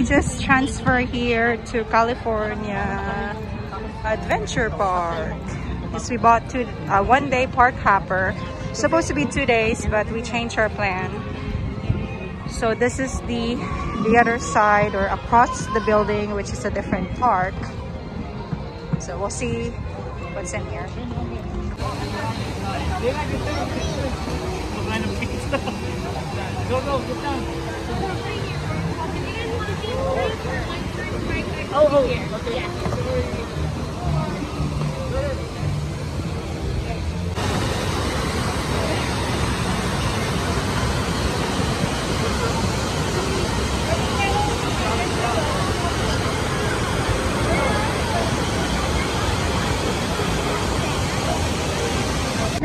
we just transfer here to California Adventure Park. Yes, we bought two, uh, one day park hopper. Supposed to be two days, but we changed our plan. So this is the the other side or across the building, which is a different park. So we'll see what's in here. Get down. Oh, oh, okay.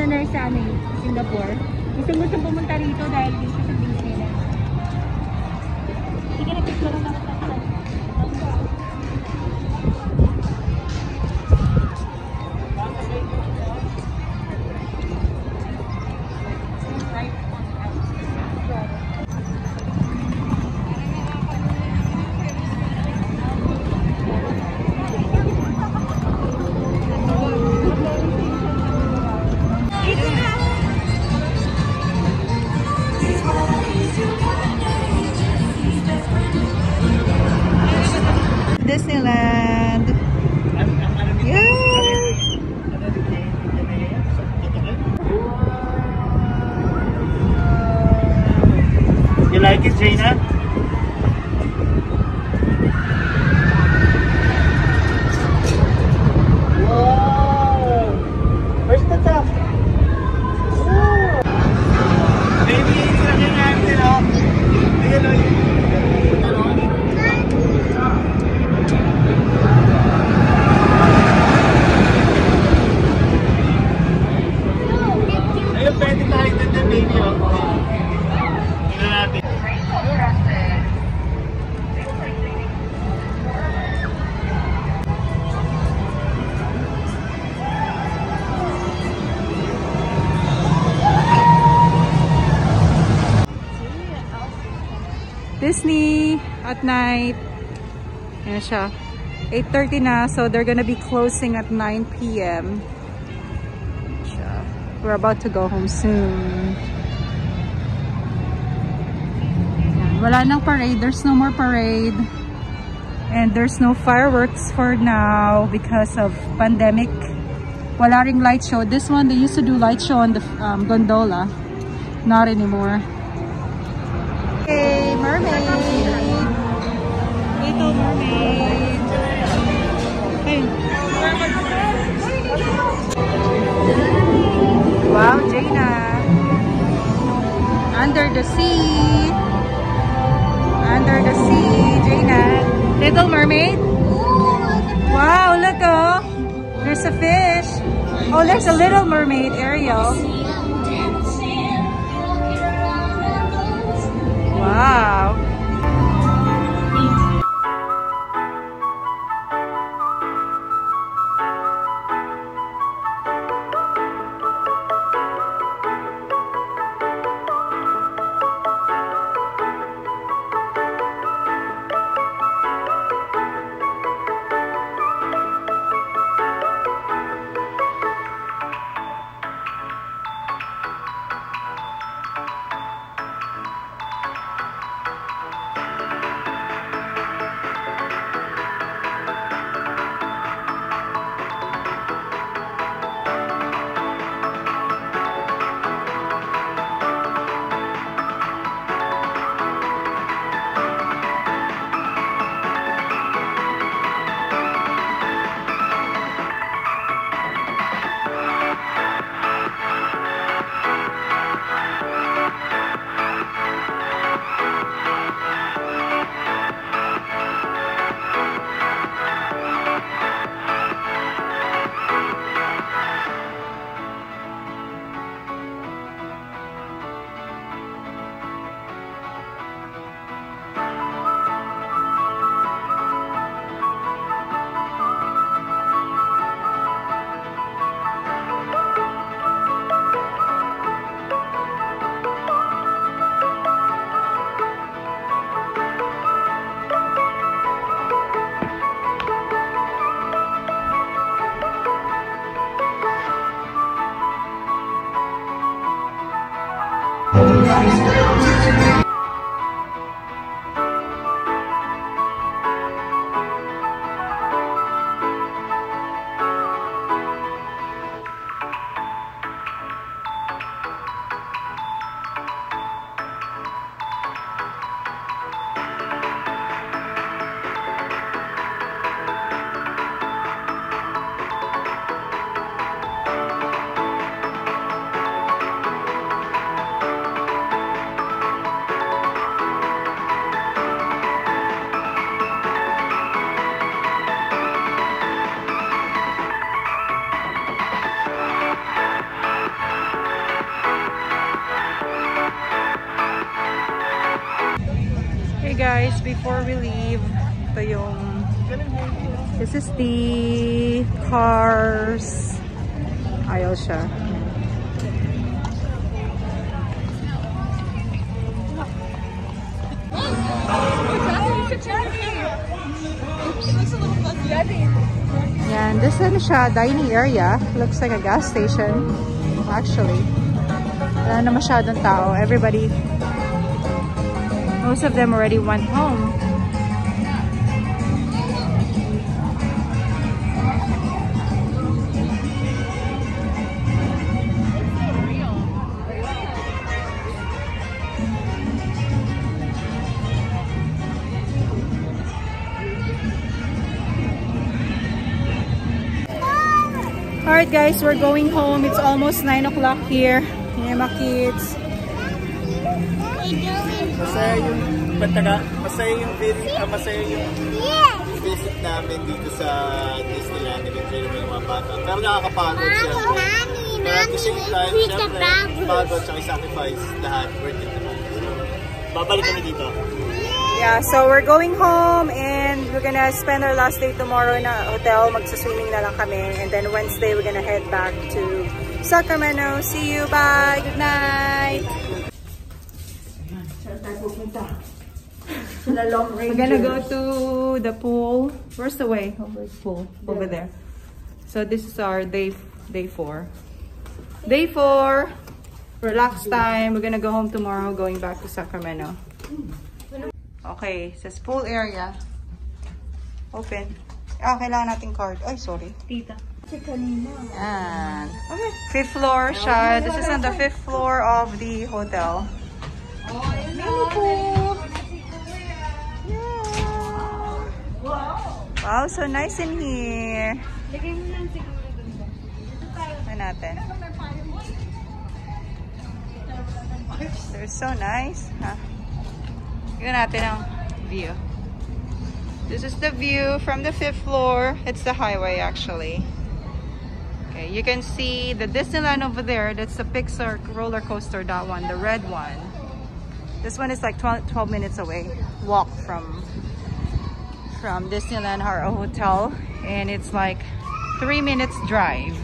nurse sa eh, Singapore. Gusto gusto pumunta rito dahil dito Disney at night. Ayan siya. 8.30 na, so they're gonna be closing at 9 p.m. We're about to go home soon. Wala nang parade. There's no more parade. And there's no fireworks for now because of pandemic. Wala ring light show. This one, they used to do light show on the um, gondola. Not anymore. Little mermaid! Hey! Wow, Jaina! Under the sea! Under the sea, Jaina! Little mermaid? Wow, look oh! There's a fish! Oh, there's a little mermaid, Ariel. Before we leave. Ito yung This is the cars aisle siya. Yan, this is siya, dining area. Looks like a gas station. Actually. Wala na masyadong tao. Everybody, most of them already went home. Alright guys, we're going home. It's almost 9 o'clock here. My kids. Masaya yung pagtaga, masaya yung visit, ah, masaya yung visit namin dito sa Disneyland. Naman yung mga bata. Pero nakakapagod siyempre. Pero at the same time, siyempre, pagod tsaka sacrifice lahat. Worth it naman. So, babalik kami dito. Yeah, so we're going home and we're gonna spend our last day tomorrow in a hotel. Magsa-swimming na lang kami. And then Wednesday, we're gonna head back to Sacramento. See you. Bye. Good night. We're gonna go to the pool. Where's the way? Over pool. Over there. So this is our day day four. Day four. Relax time. We're gonna go home tomorrow. Going back to Sacramento. Okay, sa pool area. Open. Ah, kailangan natin card. Ay, sorry. Tita. And okay. fifth floor siya. This is on the fifth floor of the hotel. Mini pool. Yeah. Wow, so nice in here. Lagay natin? They're so nice. Huh? Tignan natin ang view. This is the view from the fifth floor. It's the highway actually. Okay, you can see the Disneyland over there. That's the Pixar roller coaster, that one, the red one. This one is like 12, 12 minutes away. Walk from from Disneyland our hotel. And it's like three minutes drive.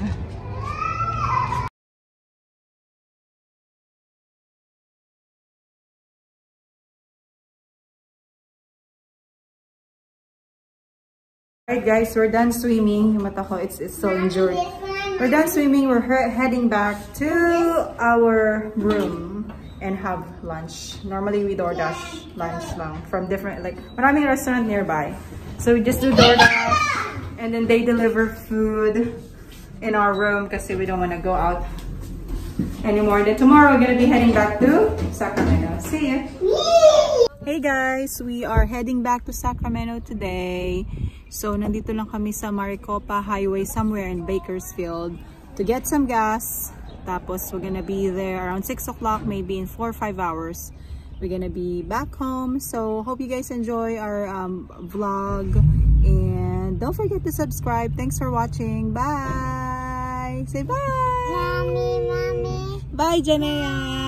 Alright guys, we're done swimming. Yung mata ko, it's, it's so injured. We're done swimming. We're heading back to our room and have lunch. Normally we DoorDash lunch lang from different, like, maraming restaurant nearby. So we just do DoorDash and then they deliver food in our room kasi we don't want to go out anymore. Then tomorrow we're to be heading back to Sacramento. See ya! Hey guys, we are heading back to Sacramento today. So, nandito lang kami sa Maricopa Highway somewhere in Bakersfield to get some gas. Tapos, we're gonna be there around 6 o'clock, maybe in 4 or 5 hours. We're gonna be back home. So, hope you guys enjoy our um, vlog. And don't forget to subscribe. Thanks for watching. Bye! Say bye! Mommy, mommy. Bye, Janea!